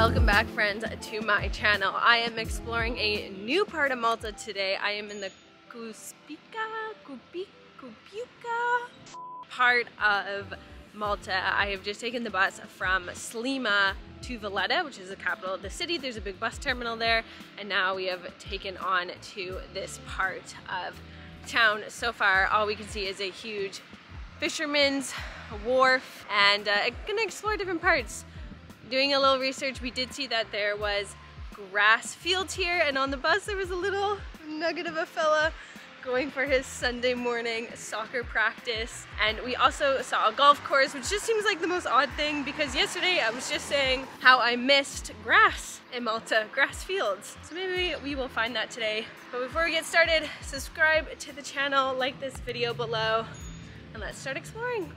Welcome back friends to my channel. I am exploring a new part of Malta today. I am in the Kupik, Kupiuka part of Malta. I have just taken the bus from Sliema to Valletta, which is the capital of the city. There's a big bus terminal there, and now we have taken on to this part of town. So far, all we can see is a huge fisherman's wharf, and uh, I'm gonna explore different parts. Doing a little research, we did see that there was grass fields here, and on the bus there was a little nugget of a fella going for his Sunday morning soccer practice. And we also saw a golf course, which just seems like the most odd thing because yesterday I was just saying how I missed grass in Malta, grass fields. So maybe we will find that today. But before we get started, subscribe to the channel, like this video below, and let's start exploring.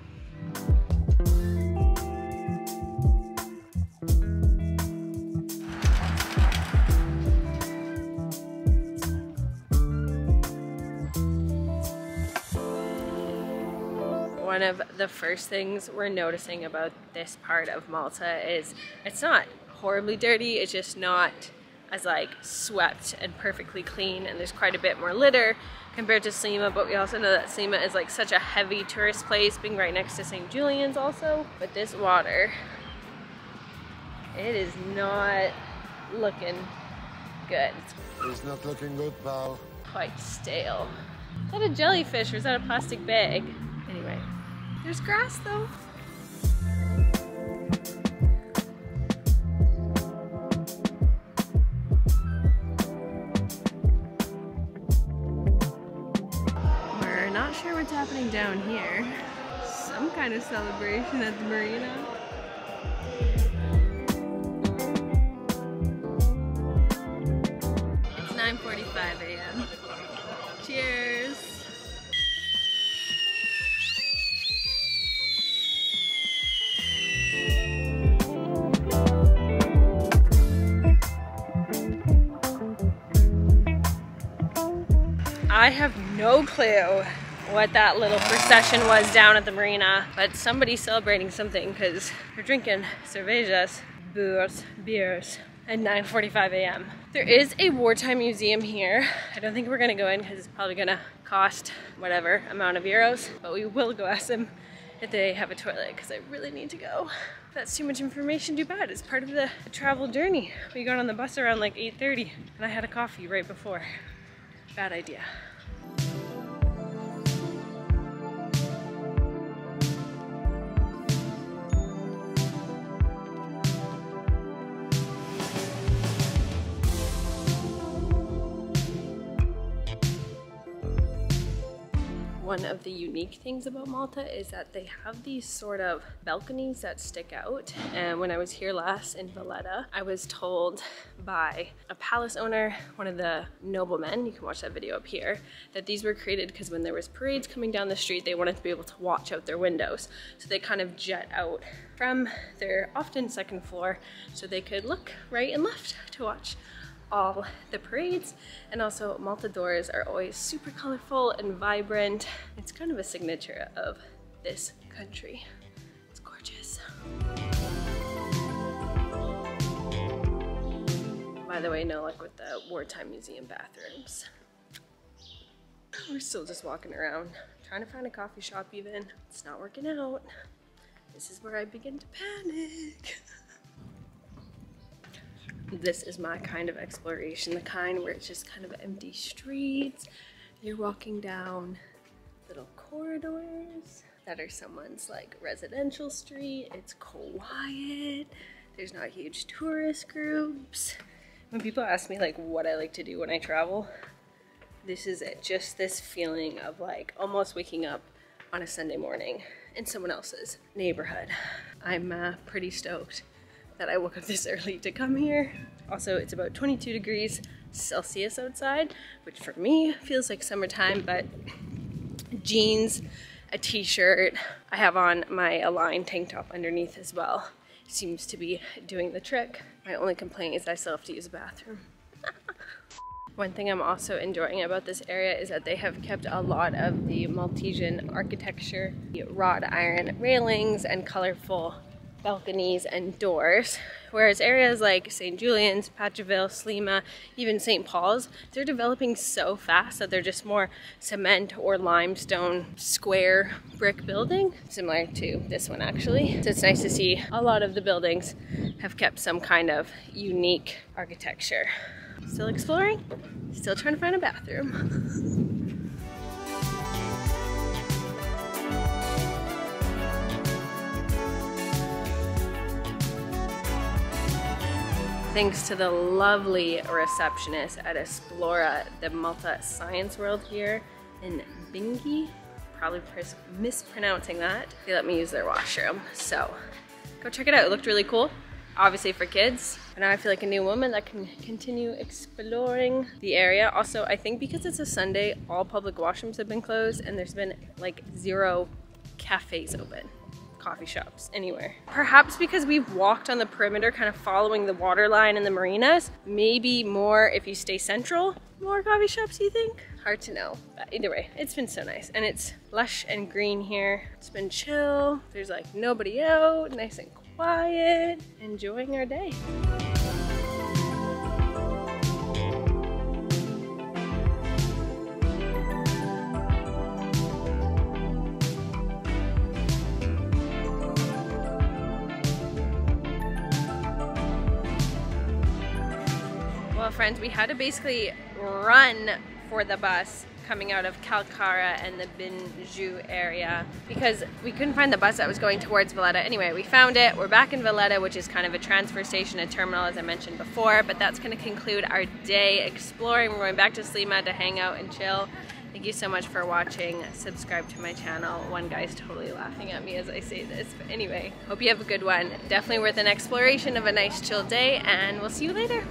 One of the first things we're noticing about this part of Malta is it's not horribly dirty, it's just not as like swept and perfectly clean and there's quite a bit more litter compared to Sliema but we also know that Sliema is like such a heavy tourist place being right next to St. Julian's also but this water it is not looking good. It's not looking good pal. Quite stale. Is that a jellyfish or is that a plastic bag? There's grass though. We're not sure what's happening down here. Some kind of celebration at the marina. I have no clue what that little procession was down at the marina, but somebody's celebrating something because they're drinking cervezas, beers, beers at 9.45 a.m. There is a wartime museum here. I don't think we're gonna go in because it's probably gonna cost whatever amount of euros, but we will go ask them if they have a toilet because I really need to go. If that's too much information, too bad. It's part of the travel journey. We got on the bus around like 8.30 and I had a coffee right before. Bad idea. One of the unique things about Malta is that they have these sort of balconies that stick out. And when I was here last in Valletta, I was told by a palace owner, one of the noblemen, you can watch that video up here, that these were created because when there was parades coming down the street, they wanted to be able to watch out their windows. So they kind of jet out from their often second floor so they could look right and left to watch all the parades and also Malta doors are always super colorful and vibrant. It's kind of a signature of this country. It's gorgeous. By the way, no luck with the wartime museum bathrooms. We're still just walking around, trying to find a coffee shop even. It's not working out. This is where I begin to panic. this is my kind of exploration, the kind where it's just kind of empty streets. You're walking down little corridors that are someone's like residential street. It's quiet. There's not huge tourist groups. When people ask me like what I like to do when I travel, this is it. Just this feeling of like almost waking up on a Sunday morning in someone else's neighborhood. I'm uh, pretty stoked that I woke up this early to come here. Also, it's about 22 degrees Celsius outside, which for me feels like summertime, but jeans, a t-shirt, I have on my Align tank top underneath as well. Seems to be doing the trick. My only complaint is I still have to use a bathroom. One thing I'm also enjoying about this area is that they have kept a lot of the Maltesian architecture, the wrought iron railings and colorful balconies and doors. Whereas areas like St. Julian's, Paceville, Sliema, even St. Paul's, they're developing so fast that they're just more cement or limestone square brick building, similar to this one actually. So it's nice to see a lot of the buildings have kept some kind of unique architecture. Still exploring, still trying to find a bathroom. Thanks to the lovely receptionist at Esplora, the Malta Science World here in Bingi. Probably mispronouncing that. They let me use their washroom. So go check it out. It looked really cool. Obviously for kids. But now I feel like a new woman that can continue exploring the area. Also, I think because it's a Sunday, all public washrooms have been closed and there's been like zero cafes open coffee shops anywhere. Perhaps because we've walked on the perimeter kind of following the water line and the marinas, maybe more if you stay central, more coffee shops you think? Hard to know, but either way, it's been so nice. And it's lush and green here. It's been chill. There's like nobody out, nice and quiet, enjoying our day. Friends, we had to basically run for the bus coming out of Kalkara and the Binju area because we couldn't find the bus that was going towards Valletta. Anyway, we found it. We're back in Valletta, which is kind of a transfer station, a terminal, as I mentioned before, but that's going to conclude our day exploring. We're going back to Sliema to hang out and chill. Thank you so much for watching. Subscribe to my channel. One guy's totally laughing at me as I say this. But anyway, hope you have a good one. Definitely worth an exploration of a nice chill day and we'll see you later.